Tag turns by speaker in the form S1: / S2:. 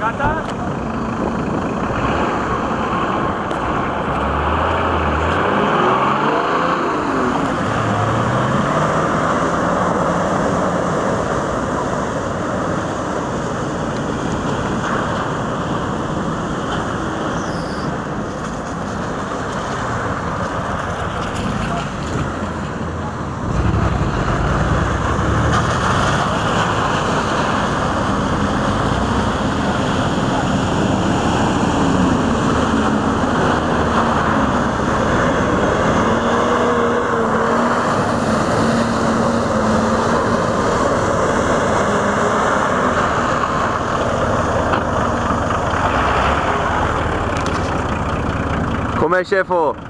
S1: Gata. Como é, chefe?